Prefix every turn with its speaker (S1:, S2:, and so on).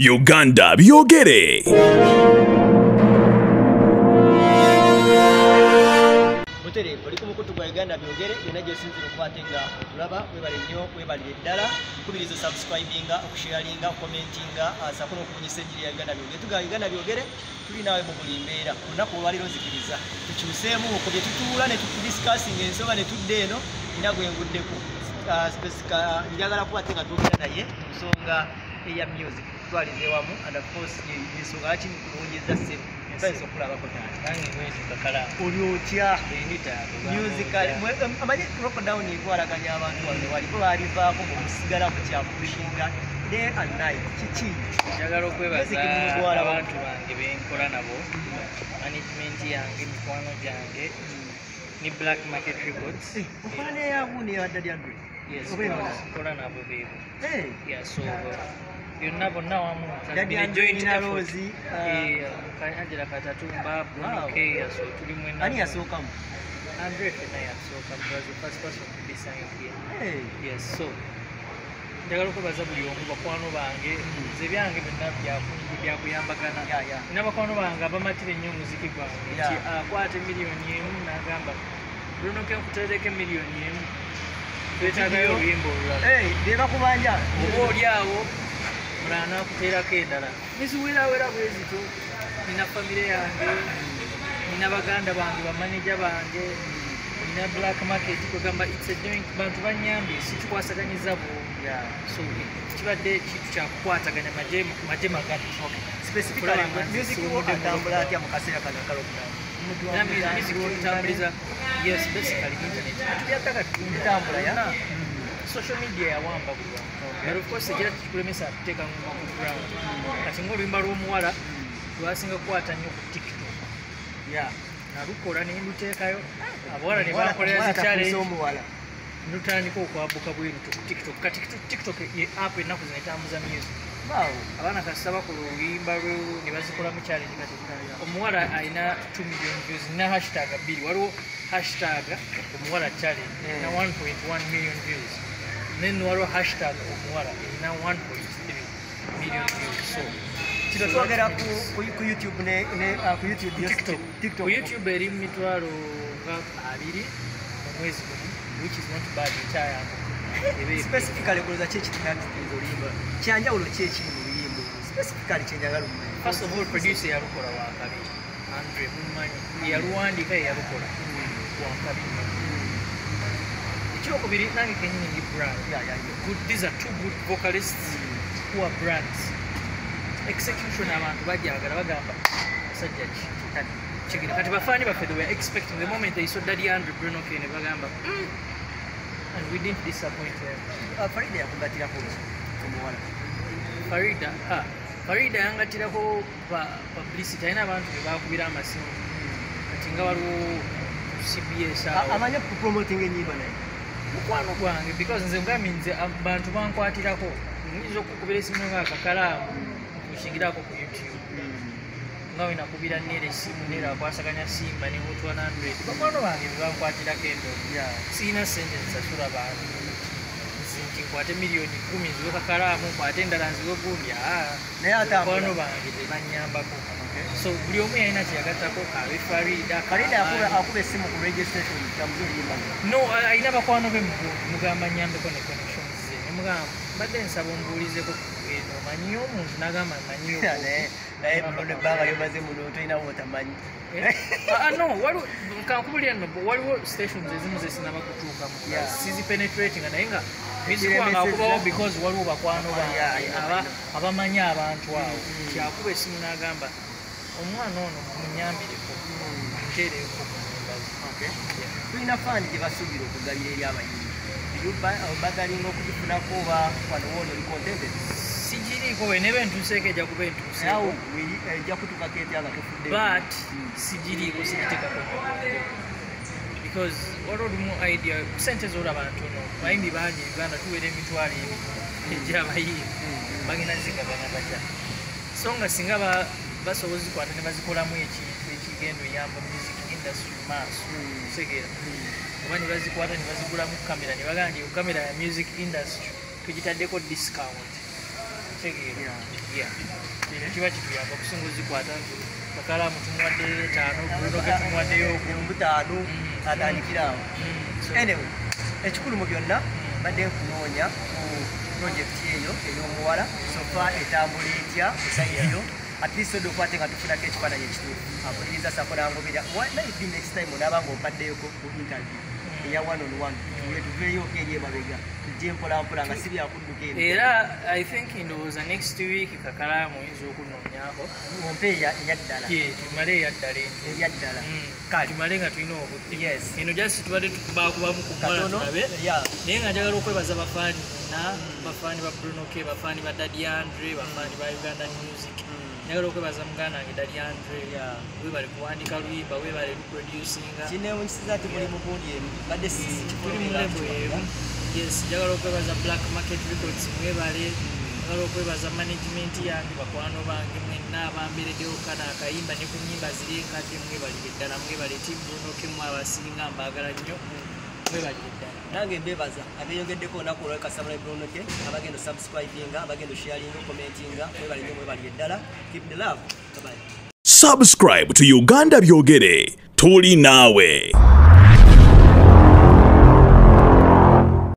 S1: uganda byogere.
S2: Mutere oli ku mukutu gwa uganda byogere yonna gyosinzira okukwate nga otulaba webale nnyo webalire ddala nkubiriza subscribinga okusharinga okukomentinga sako n'okubunyisa enjiri ya uganda byogere. Tuga uganda byogere tuli naawe mu buli mbeera olunaku olwaliro nzikiriza tukyuseemu ku bye tutuula ne tudisikasinga ensonga ne tudda eno nina gwenguddeko njagala kuwate nga twogera naye ku nsonga eya music twalize wamu and of course ensonga laki kulungiza ssebo? Ensayinza okulabako taata. Oli otya? Amanyi lockdown etwalaganya abantu wano waliko balivaako mukusigala mu kyakushinga day and night. Kiki?
S3: Njagala okwebaza abantu bange benkola nabo management yange mikwano gyange ne black market records.
S2: Okola neyagundi yadda lyandre
S3: nkola nabo beebo. So byonna bonna wamu
S2: Daddy
S3: been a
S2: Andrew,
S3: joint
S2: Nina
S3: effort.
S2: Rose, uh,
S3: Ka- Angela Katatumba, Bruno
S2: Wow.
S3: K, so tuli mwena
S2: ani yasookamu
S3: Andre fena yasooka was the first person to be signed here.
S2: Hey,
S3: yes so njagala okwebaza buli omu bakwano bange nze byange byonna byaku- byakuyambagana
S2: ya, ya.
S3: nina bakwano bange abamatire ennyo omuziki gwange nti akwata emiliyoni emu n'agamba Bruno K nkutereko emiliyoni emu. Twetaagayo oluyimba olulala.
S2: Hey, deba kubanja
S3: oba oli awo mulala nakuteerako endala niziwerawera bwe zito nina famire yange nina baganda bange bamaneja bange nina black market kwegamba its a joint. Bantu banyambye situkwasaganyiza bwomu
S2: Yeah.
S3: so kibadde kintu kyakukwataganya maje
S2: atambula atya mu kaseera kano ka lockdown?
S3: Era music tutambuliza yes basically internet. Tubyataka
S2: Ntambula, ya?
S3: tutambula social media yawamba buli but of course egira kikulemesa kuteeka ku ground kati ngaoluyimba lw'omuwala lwasinga kukwata nnyo ku tiktok.
S2: Yeah.
S3: nalukola ne nduteekayo. Abawala ne
S2: Omuwala-
S3: bakolera
S2: omuwala
S3: zi
S2: tafuuse
S3: challenge
S2: omuwala.
S3: Lutandika okwabuka bweruto ku tiktok kati tiktok ye app ennaku zino etambuza music. Abaana kasita bakola oluyimba lwe ne bazikolamu challenge kati omuwala alina 2 million views nina hashtag bbiri. Waliwo hashtag omuwala challenge erina 1.1 million views then waliwo hashtag omuwala erina 1.3 million views. So
S2: kino twogera ku- youtube youtube
S3: eri mu mitwalo nga abiri omwezi gumu which is not bad ekyayamba
S2: specifically kuloza ki ekitinakitinza oluyimba kyanjawulo ki ekiri mu luyimba specifically kyenjagala okumanya.
S3: first of all producer yalukola wakabiri andre mumanyi yaluwandika yeyalukola wakabiri ekyokubiri nange kenyini ndi brand good, these are two good vocalists who are brands execution abantu bajagala bagamba sajja ki kigera kati bafaani baffe they were expecting the moment they saw daddy andrew bruno k ne bagamba "Mm." and we didn't disappoint them.
S2: Ah, farida yakugatirako omuwala.
S3: Farida ah, farida yangatirako publicity alina abantu be bakubira amasimu. Kati nga waliwo cbs
S2: A-
S3: awo.
S2: amanya kupromoting enyimba naye
S3: mukwano gwange because nze ngambye nze abantu bankwatirako. Nyinza okukubira esimu ngaakakalaamu nkushingirako ku youtube. Nga we nakubira nera esimu nera akwasaganya simba ne mutwa 100 bakwano bange bebankwatirako endo
S2: Yeah.
S3: siina sente nsasula bantu. Nti nkwate miliyoni kumi nziwe kakalaamu nkwate endala nziwe gundi. Aa
S2: naye atambula.
S3: bakwano bange tebanyambako so buli omu yalina kyeyagattako abe farida
S2: akuba esimu ku registration kyamuze oluyimba
S3: no alina bakwano be mugamba nyambeko ne connections ze. Nemugamba mbadde nsaba ombuulizeko eno omanyiyo omuntu nagamba manyiyo
S2: naye mulono ebbanga lyomaze muno tolinawo otamanyi
S3: no waliwo kankubulira no waliwo stations ezimu zesinaba kutuukamu
S2: Yeah.
S3: sizipenetrating naye nga music
S2: Ekiremesezza.
S3: wange akubawo because waliwo bakwano bange abamanyi abantu awo. Kyakuba esimu n'agamba omwana ono munyambireko nteereko
S2: tulina faani gye basuubira okugabira eri abayimbi bagalinga okugifunako oba wano wono oli contented
S3: sigiriiko we neba entuuseeko ejja kuba entuuseeko
S2: ejja kutukako etya nga tofudde
S3: but sigiriiko sigiteekako because waliwo olumu idea sente zolaba ntono bayimbi bangi uganda tuwera emitwalo ebiri egyabayimbi bagenda zigabanya batya so nga singa basobola zikwata ne bazikolamu ekintu ekigenda oyamba music industry maaso kutegeera oba ne bazikwata ne bazigulamu kamera ne bagamba nti kamera ya music industry tugitaddeko discount Yeah. ekyo kiba kituyamba okusinga ozikwata kakalamu tumuwadde etaano bunoke tumuwaddeyo ogu
S2: kirungu taano
S3: Mm.
S2: atandikirawo.
S3: Mm, so-
S2: anyway ekikulu mu byonna badde nkunoonya ku projekiti eyo ey'omuwala. Sofa etambula etya esayiyo at least odde okwate nga tufunako ekifaananyi ekituufu ampuliriza sako nangobera maybe next time onaaba ng'ompaddeeko ku interview? Eya one on one. Tutuule tuveeyooko eri emabega tujje mpolampola nga si byakudduka eri
S3: era i think ndowooza next week kakalamu oyinza okunoonyako
S2: ompe eya eya ddala
S3: ye tumale eyaddala eno
S2: erya ddala
S3: Mm. tumale nga tulina obudde eno jasi tubadde tukubakubamu ku mola
S2: katono?
S3: tulabe naye nga njagala okwebaza bafaani bonna bafaani ba brunoke bafaani ba dadi andre bafaani ba uganda music njagala okwebaza muganda wange dadi andre
S2: Yeah.
S3: webale kuwandika luyimba webale luproducinga
S2: kinewunyisiza nti buli mugundi emu badde
S3: tuli mu lebo emu. yes njagala okwebaza black market records mwebale njagala okwebaza management yange bakwano bange mwenna abambereddewo kana akayimba ne ku nyimba ziri enkadde mwebalire ddala mwebalire timbrunoke mwe abasinga mbaagala nnyo mwebalire ddala
S2: nange mbebaza abeyongeddeko olunaku olwa kasabula ebronoke abagenda subscribinga abagenda sharinga commentinga mwebali nyo mwebalire ddala keep the love bye
S1: Subscribe to Uganda Byogere. Tuli nawe.